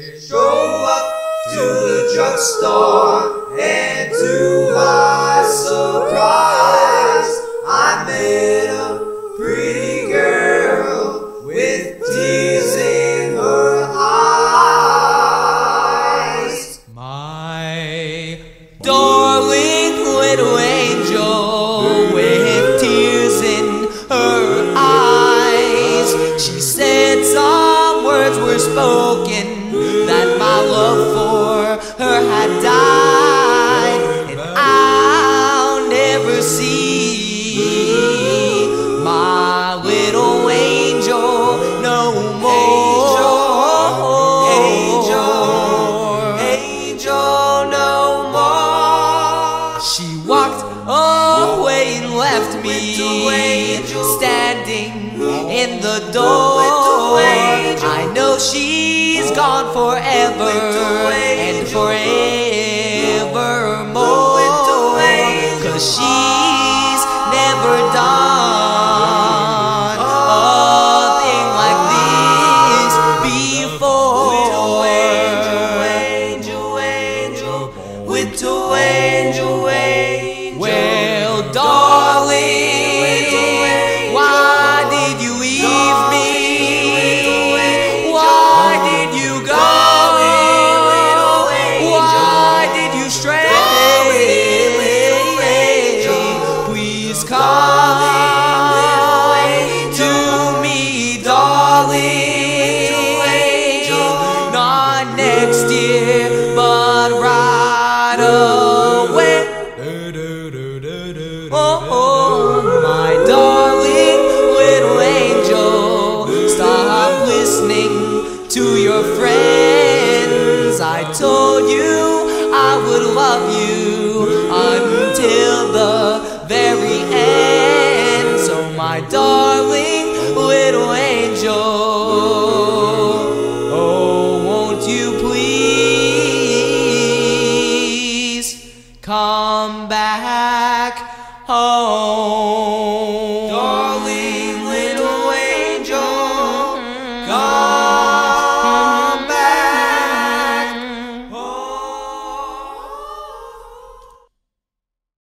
Drove up to the drugstore, and to my surprise, I met a pretty girl with tears in her eyes. My darling little angel with tears in her eyes. She said some words were spoken She walked away and left me standing in the door. I know she's gone forever and forevermore. Away, Cause she's never done a thing like this before. Angel, Oh, my darling little angel, stop listening to your friends. I told you I would love you until the very end. So, my darling little angel, oh, won't you please come back? home.